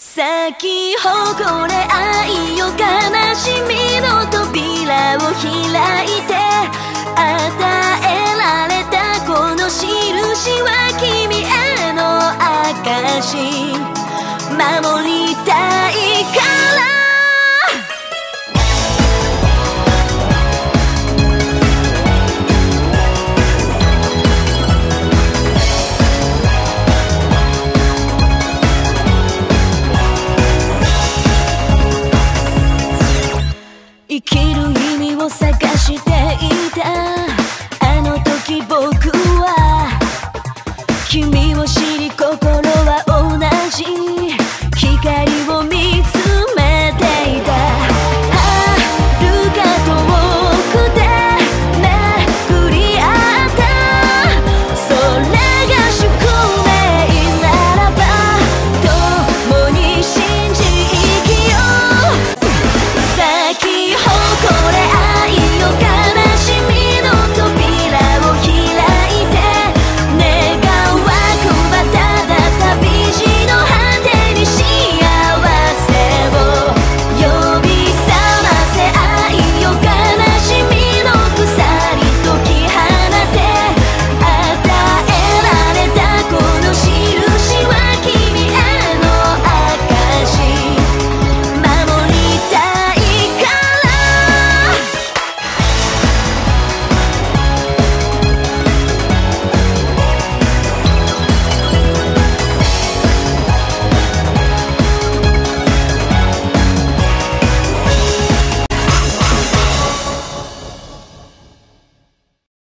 咲き誇れ愛よ悲しみの扉を開いて与えられたこの印は君への証守りたいから